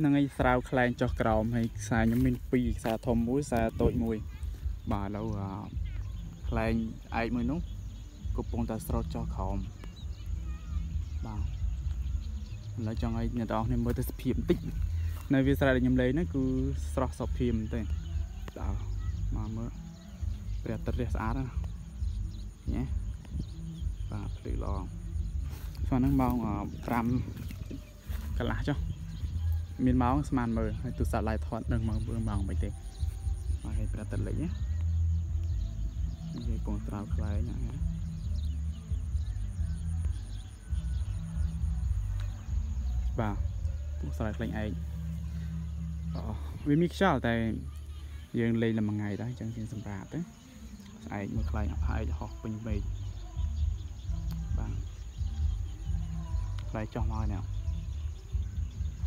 ហ្នឹងឯងស្រាវខ្លែងចុះក្រោមហើយខ្សែខ្ញុំមាន2ខ្សែធំមួយខ្សែតូចមួយបាទឥឡូវអាខ្លែងឯកមួយនោះកំពុងតែស្រោតចុះក្រោមបាទឥឡូវចង់ឲ្យអ្នកទាំងអស់គ្នាមើលទៅសភាពបន្តិចនៅវាស្រែដែលខ្ញុំលេងហ្នឹងគឺស្រស់សុភីមែនទេដល់មកមើលព្រះអាទិត្យរះស្អាតណាញ៉េបាទភ្លឺល្អស្មានហ្នឹងម៉ោង5កន្លះចុះ មានម៉ោងស្មានមើលហើយទូរស័ព្ទឡាយថតនឹងមកមើលម៉ោងមិនទេមកឲ្យព្រះអាទិត្យលិចណានិយាយពងត្រាវខ្លែងហ្នឹងបាទពងស្រែខ្លែងឯងអូវាមានខ្យល់តែយើងលេងតែមួយថ្ងៃដែរអញ្ចឹងជាសម្រាប់ទៅស្អែកមើលខ្លែងអផាយហោះពេញមេឃបាទខ្លែងចោះមកនេះ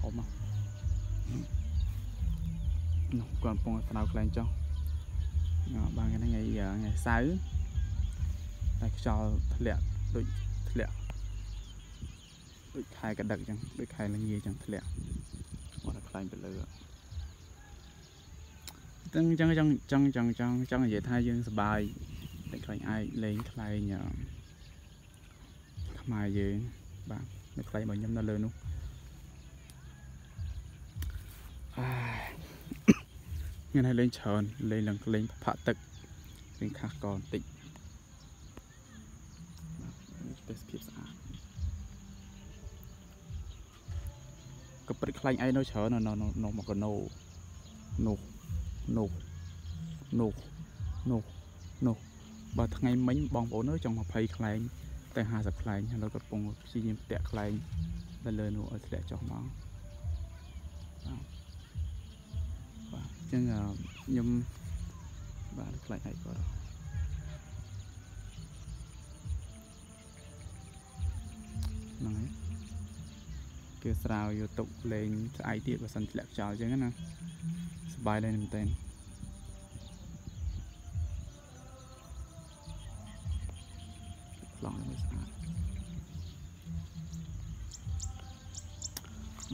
ហុំមក នោះគាត់កំពុងស្នើខ្លែងចោះបាទថ្ងៃថ្ងៃថ្ងៃសៅរ៍តែខ្យល់ធ្លាក់ដូចធ្លាក់ដូចខែកដឹកអញ្ចឹងដូចខែល្ងាអញ្ចឹងធ្លាក់គាត់ខ្លែងទៅលើអញ្ចឹងអញ្ចឹងអញ្ចឹងអញ្ចឹងអញ្ចឹងនិយាយថាយើងសប្បាយតែខ្លែងឯកលេងខ្លែងខ្មែរយើងបាទនៅខ្លែងរបស់ខ្ញុំនៅលើនោះ ញ៉ាំឲ្យលេងច្រើនលេងឡើងលេងផាក់ទឹកលេងខាស់កបន្តិចបាទស្ភាពស្អាតក៏ព្រឹកខ្លាញ់ឯងនៅច្រើននៅនៅមកកណូនោះនោះនោះនោះនោះបើថ្ងៃមិញបងប្អូនអើយចង់20ខ្លែងតែ50ខ្លែងឥឡូវគាត់កំពុងព្យាយាមតាក់ខ្លែងនៅលើនោះឲ្យធ្លាក់ចុះមក ចឹងខ្ញុំបាទខ្លាចហើយគាត់ហ្នឹងហើយគេស្រាវយកទុកលេងស្អែកទៀតបើសិនធ្លាក់ចោលចឹងណាសបាយដែរមែនតើឡងមួយស្អាត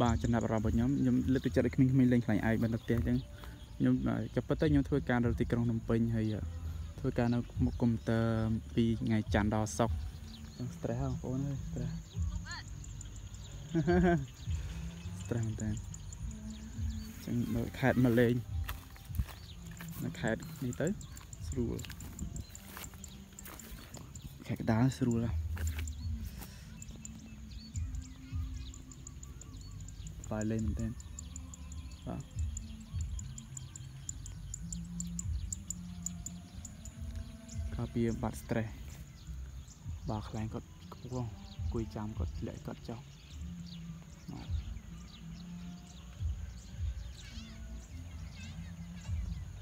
បាទចំណាប់អារម្មណ៍របស់ខ្ញុំខ្ញុំលើកទឹកចិត្តឲ្យគ្មានៗលេងខ្លាញ់ឯងបន្តផ្ទះចឹង ខ្ញុំក៏ប៉ុន្តែខ្ញុំធ្វើការនៅទីក្រុងភ្នំពេញហើយធ្វើការនៅមុខកុំព្យូទ័រពីថ្ងៃច័ន្ទដល់សុក្រអញ្ចឹង stress បងប្អូនអើយ stress stress មែនតើចឹងនៅខេត្តមកលេងនៅខេត្តនេះទៅស្រួលខេត្តកដាលស្រួលណាស់បាយលេងមែនតើបាទ រពារបាត់ stress បើខ្លាំងគាត់ខ្ពស់គួយចាំគាត់ធ្លាក់គាត់ចុះ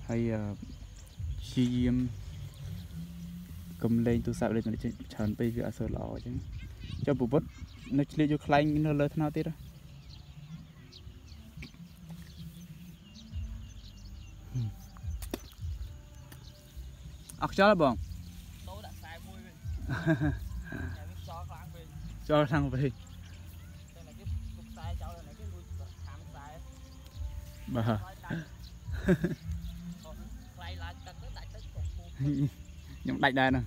ហើយព្យាយាមកុំលេងទូរស័ព្ទលេងច្រើនពេកវាអត់សូវល្អអញ្ចឹងចុះប្រវត្តិនៅឆ្លៀតយកខ្លែងនៅលើថ្នោតទៀតអត់ខ្យល់បងដូរដាក់ខ្សែ មួយវិញតែវាខ្យល់ខ្លាំងពេកខ្យល់ខ្លាំងពេកតែណាគេគប់ខ្សែចោលណាគេលួចខាងខ្សែបាទខ្ញុំដាច់ដែរណា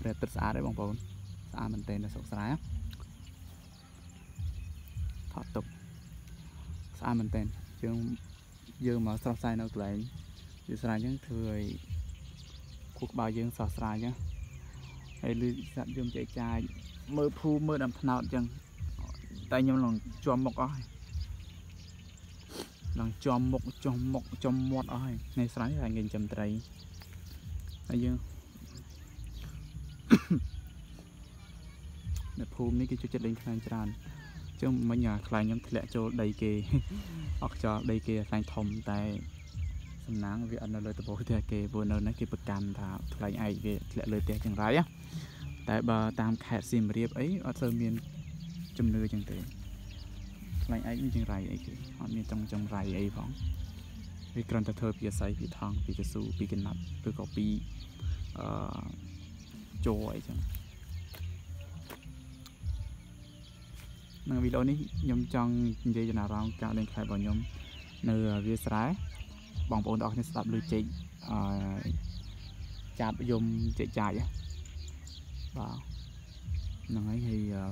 ព្រះទឹកស្អាតទេបងប្អូនស្អាតមែនទែននៅស្រុកស្រែថតទុកស្អាតមែនទែនយើងយើងមកស្រស់ស្រាយនៅកន្លែង វាស្រែអញ្ចឹងធ្វើឲ្យខួរក្បាលយើងស្រស់ស្រាយអញ្ចឹងហើយលឺសត្វយើងចែកចាយមើលភូមិមើលដើមថ្នោតអញ្ចឹងតែខ្ញុំឡើងជាប់មុខអស់ហើយឡើងចំមុខចំមុខចំមាត់អស់ហើយថ្ងៃស្រ័យហើយងាយចំត្រីហើយយើងនៅភូមិនេះគេចូលចិត្តលេងខ្លែងច្រើនចឹងមិញអាខ្លែងខ្ញុំធ្លាក់ចូលដីគេអស់ខ្យល់ដីគេខ្លែងធំតែ សំណាងវាអត់នៅលើដំបូលផ្ទះគេព្រោះនៅនេះគេប្រកាន់ថាខ្លែងឯកវាធ្លាក់លើផ្ទះចង្រៃតែបើតាមខេត្តសៀមរាបអីអត់សូវមានជំនឿចឹងទេខ្លាញ់ឯកមានចង្រៃអីគេអត់មានចង់ចង្រៃអីផងវាគ្រាន់តែធ្វើពីអាស័យពីថងពីកស៊ូពីកណាត់ឬក៏ពីអឺជោអីចឹងនឹងវីដេអូនេះខ្ញុំចង់និយាយចំណារអារម្មណ៍ការលេងខ្លែរបស់ខ្ញុំនៅវាលស្រែ បងប្អូនទាំងអស់គ្នាស្ដាប់ឮចេកអឺចាប់យំចេកចាយហ៎បាទហ្នឹងហើយហើយអឺ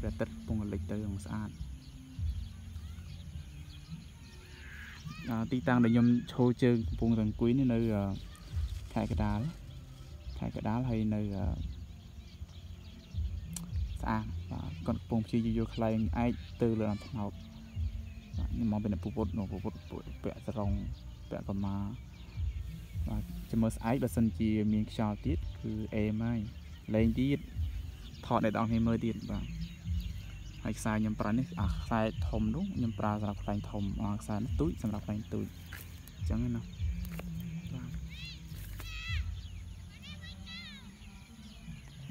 ព្រះអាទិត្យកំពុងលិចទៅយ៉ាងស្អាតអឺទីតាំងដែលខ្ញុំឈរជើងកំពុងតែអង្គុយនេះនៅអឺខេត្តកដាលខេត្តកដាលហើយនៅអឺស្អាងបាទគាត់កំពុងព្យាយាមយកខ្លែងឯកទៅលើអាថ្នោតបាទខ្ញុំ មកពីនៅពុពុតនៅពុពុតពាក់ស្រងពាក់កម៉ាបាទចាំមើលស្អែកបើសិនជាមានខ្យល់ទៀតគឺអេមហើយលេងទៀតថតអ្នកនរគ្នាមើលទៀតបាទហើយខ្សែខ្ញុំប្រើនេះអាខ្សែធំនោះខ្ញុំប្រើសម្រាប់ខ្លែងធំអាខ្សែនេះទូចសម្រាប់ខ្លែងទូចអញ្ចឹងណាបាទ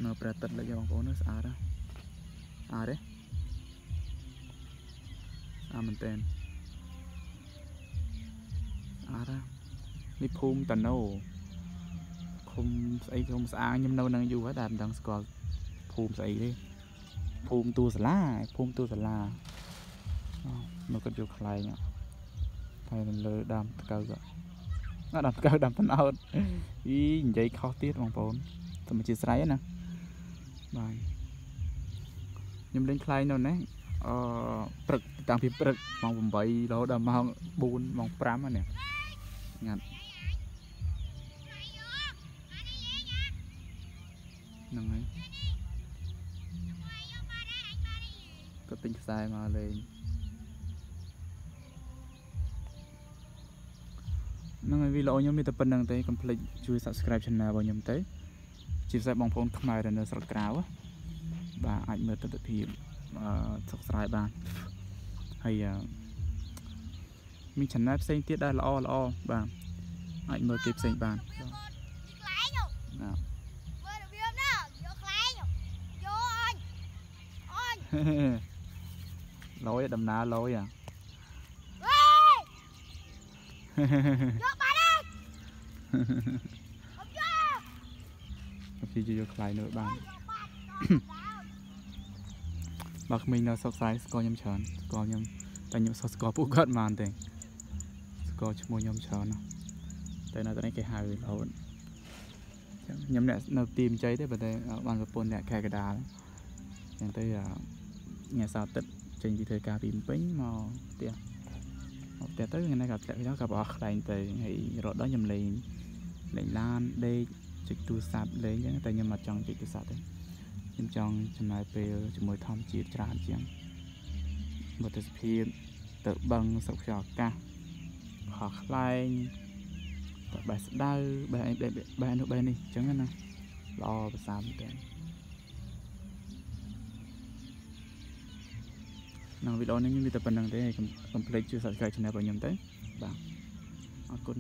នៅព្រះអាទិត្យលេចបងប្អូនណាស្អាតណាស្អាតទេស្អាតមែនតើស្អាតណានេះភូមិតាណូភូមិស្អីភូមិស្អាងខ្ញុំនៅនឹងយូរហើយតែមិនដឹងស្គាល់ភូមិស្អីទេភូមិទូសាឡាភូមិទូសាឡាអូមកគាត់យកខ្លែងអ่ะតែនៅលើដើមថ្កូវក៏អត់ដើមថ្កូវដើមត្នោតអីនិយាយខុសទៀតបងប្អូនតែមកជាស្រ័យណាបាទខ្ញុំលេងខ្លែងនៅនេះ អឺព្រឹកតាំងពីព្រឹកម៉ោង8រហូតដល់ម៉ោង4ម៉ោង5ហ្នឹងនេះងាត់ហ្នឹងហើយក៏ទិញខ្សែមកលេងហ្នឹងហើយវីដេអូខ្ញុំមានតែប៉ុណ្្នឹងទេកុំភ្លេចជួយ Subscribe Channel របស់ខ្ញុំទៅជាពិសេសបងប្អូនខ្មែរដែលនៅស្រុកក្រៅបាទអាចមើលទស្សនវិជ្ជាអឺ សុខស្រាយបានហើយអឺមាន channel ផ្សេងទៀតដែរល្អល្អបាទអាចមើលគេផ្សេងបានបាទខ្លែងហ៎បាទមើលរបៀបណាយកខ្លែងហ៎យកអញអញលយដំណើរលយអាវេយកបាត់ហើយអត់យកពីយកខ្លាយនៅបានយក បាត់ដល់បើក្មេងនៅសុកសាយស្គាល់ខ្ញុំច្រើនស្គាល់ខ្ញុំតែខ្ញុំសោះស្គាល់ពួកគាត់មិនទេស្គាល់ឈ្មោះខ្ញុំច្រើនណាស់តែនៅទីនេះគេហៅរហូតចឹងខ្ញុំអ្នកនៅទីមជ័យទេបើតែបានប្រពន្ធអ្នកខេត្តកដាលចឹងទៅអ่าញ៉ាំសៅរ៍ទឹកចេញពីធ្វើការពីភ្នំពេញមកផ្ទះមកផ្ទះទៅថ្ងៃនេះក៏ធ្លាក់ខ្ញុំក៏បោះខ្លែងទៅហើយរត់ដល់ខ្ញុំលេងលេងឡានដេកចុចទូរស័ព្ទលេងចឹងតែខ្ញុំអត់ចង់ចុចទូរស័ព្ទទេ ខ្ញុំចង់ចំណាយពេលជាមួយធម្មជាតិច្រើនជាងមើលទេសភាពទៅបឹងសុខខ្យល់អាកាសខោខ្លែងទៅបេះស្ដៅបេះអីបេះបេះនោះបេះនេះអញ្ចឹងណាល្អប្រសើរមែនទែនក្នុងវីដេអូនេះមានតែប៉ុណ្្នឹងទេកុំកុំភ្លេចជួយ Subscribe Channel របស់ខ្ញុំទៅបាទអរគុណ